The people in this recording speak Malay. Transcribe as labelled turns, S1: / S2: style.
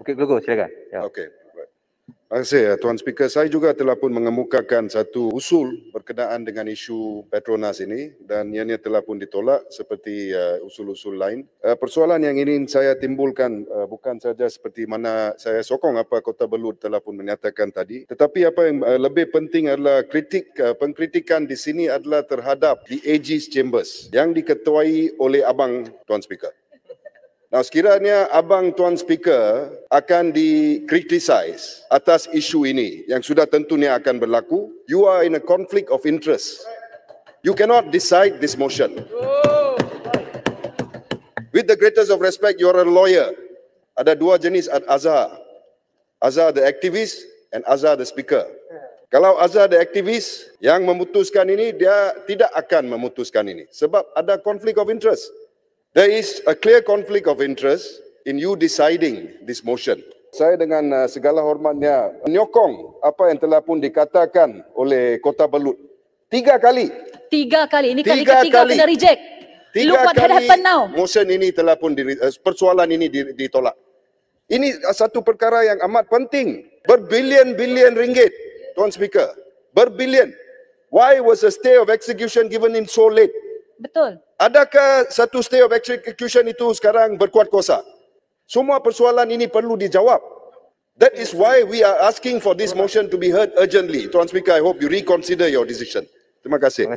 S1: Bukit Gelugor, silakan. Ya.
S2: Okey. Terima kasih ya, Tuan Speaker. Saya juga telah pun mengemukakan satu usul berkenaan dengan isu Petronas ini dan ianya telah pun ditolak seperti uh, usul-usul lain. Uh, persoalan yang ingin saya timbulkan uh, bukan saja seperti mana saya sokong apa Kota Belud telah pun menyatakan tadi, tetapi apa yang uh, lebih penting adalah kritik uh, pengkritikan di sini adalah terhadap the AG's Chambers yang diketuai oleh abang Tuan Speaker. Nah, sekiranya abang Tuan Speaker akan dikritisize atas isu ini yang sudah tentunya akan berlaku, you are in a conflict of interest. You cannot decide this motion. With the greatest of respect, you are a lawyer. Ada dua jenis Azhar. Azhar the activist and Azhar the speaker. Kalau Azhar the activist yang memutuskan ini, dia tidak akan memutuskan ini. Sebab ada conflict of interest. There is a clear conflict of interest in you deciding this motion. Saya dengan uh, segala hormatnya menyokong apa yang telah pun dikatakan oleh Kota Belud. Tiga kali.
S3: Tiga kali. Ini kali
S2: Tiga
S3: ketiga
S2: kali.
S3: kena reject. Look
S2: Tiga
S3: what had
S2: kali
S3: happened now.
S2: motion ini telah pun di, uh, persoalan ini di- ditolak. Ini uh, satu perkara yang amat penting. Berbilion-bilion ringgit, Tuan Speaker. Berbilion. Why was a stay of execution given in so late?
S3: Betul.
S2: Adakah satu stay of execution itu sekarang berkuat kuasa? Semua persoalan ini perlu dijawab. That is why we are asking for this motion to be heard urgently. Tuan Speaker, I hope you reconsider your decision. Terima kasih.